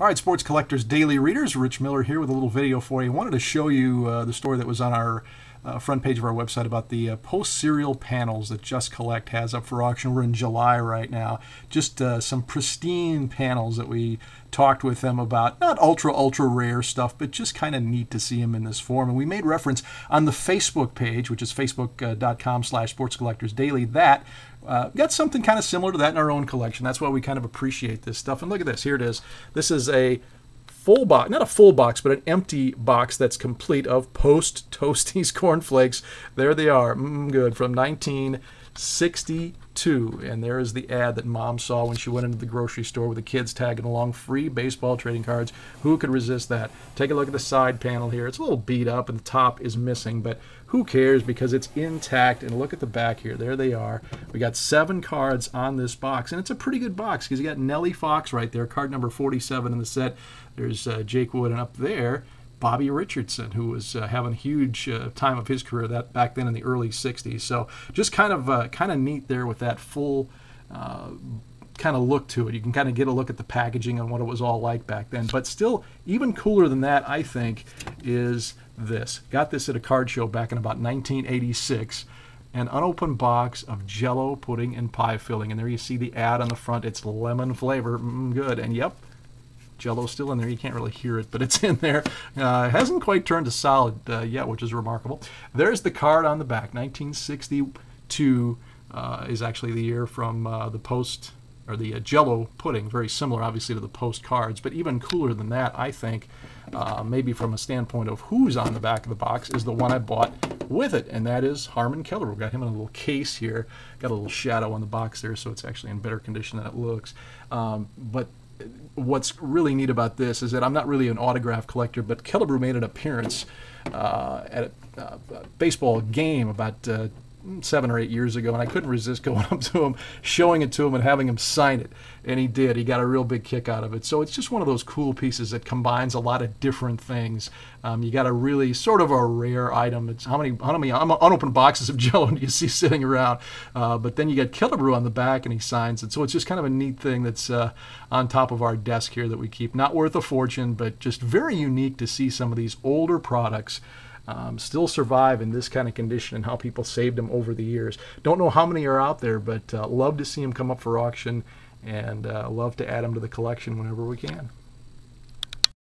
All right, Sports Collectors Daily Readers, Rich Miller here with a little video for you. I wanted to show you uh, the story that was on our uh, front page of our website about the uh, Post Cereal panels that Just Collect has up for auction. We're in July right now. Just uh, some pristine panels that we talked with them about. Not ultra, ultra rare stuff, but just kind of neat to see them in this form. And we made reference on the Facebook page, which is facebook.com slash sports collectors daily, that uh, got something kind of similar to that in our own collection. That's why we kind of appreciate this stuff. And look at this. Here it is. This is a full box, not a full box, but an empty box that's complete of Post Toasties cornflakes. There they are, Mmm, good, from 19- 62. And there is the ad that mom saw when she went into the grocery store with the kids tagging along free baseball trading cards. Who could resist that? Take a look at the side panel here. It's a little beat up and the top is missing, but who cares because it's intact. And look at the back here. There they are. We got seven cards on this box, and it's a pretty good box because you got Nellie Fox right there, card number 47 in the set. There's uh, Jake Wood, and up there Bobby Richardson, who was uh, having a huge uh, time of his career that back then in the early '60s. So just kind of uh, kind of neat there with that full uh, kind of look to it. You can kind of get a look at the packaging and what it was all like back then. But still, even cooler than that, I think, is this. Got this at a card show back in about 1986 an unopened box of jello pudding and pie filling. And there you see the ad on the front. It's lemon flavor. Mm, good. And yep, Jello still in there. You can't really hear it, but it's in there. Uh, hasn't quite turned to solid uh, yet, which is remarkable. There's the card on the back. 1962 uh, is actually the year from uh, the post or the uh, Jello pudding. Very similar, obviously, to the post cards, but even cooler than that, I think. Uh, maybe from a standpoint of who's on the back of the box is the one I bought with it, and that is Harmon Killebrew. We've got him in a little case here. Got a little shadow on the box there, so it's actually in better condition than it looks. Um, but what's really neat about this is that I'm not really an autograph collector, but Killebrew made an appearance uh, at a, uh, baseball game about uh, seven or eight years ago, and I couldn't resist going up to him, showing it to him, and having him sign it. And he did. He got a real big kick out of it. So it's just one of those cool pieces that combines a lot of different things. Um, you got a really sort of a rare item. It's how many how many unopened boxes of Jello do you see sitting around? Uh, but then you got Killebrew on the back, and he signs it. So it's just kind of a neat thing that's uh, on top of our desk here that we keep. Not worth a fortune, but just very unique to see some of these older products um, still survive in this kind of condition and how people saved them over the years. Don't know how many are out there, but uh, love to see them come up for auction and uh, love to add them to the collection whenever we can.